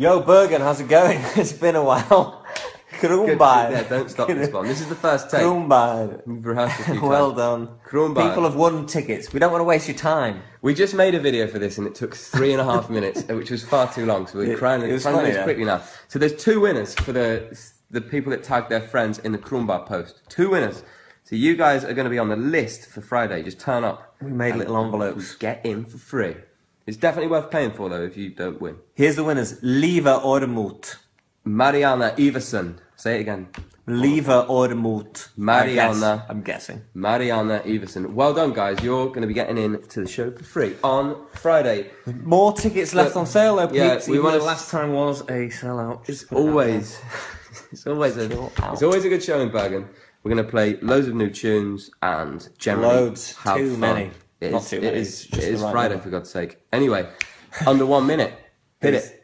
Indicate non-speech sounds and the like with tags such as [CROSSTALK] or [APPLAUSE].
Yo, Bergen, how's it going? [LAUGHS] it's been a while. [LAUGHS] Krumbad. Yeah, don't stop this one. This is the first take. Krumbad. We've rehearsed a few [LAUGHS] Well times. done. Krumbad. People have won tickets. We don't want to waste your time. We just made a video for this and it took three and a half minutes, which was far too long. So we're It- trying it to was trying to do funny, this though. quickly now. So there's two winners for the the people that tagged their friends in the Krumbar post. Two winners. So you guys are going to be on the list for Friday. Just turn up. We made and little envelopes. Get in for free. It's definitely worth paying for though if you don't win. Here's the winners. Lever Ordemut. Mariana Iverson. Say it again. Lever Ordemut. Mariana. I'm guessing. Mariana Iverson. Well done, guys. You're going to be getting in to the show for free on Friday. More tickets left But- on sale though, yeah, peeps. we even wanna though s- last time was a sellout. It's Just put it out always, [LAUGHS] it's always a, Chill it's always a good show in Bergen. We're going to play loads of new tunes and generally Loads. have Too fun. many. It Not is- too it many, is- it's just it the right Friday number. for God's sake. Anyway, under one minute. [LAUGHS] Hit it.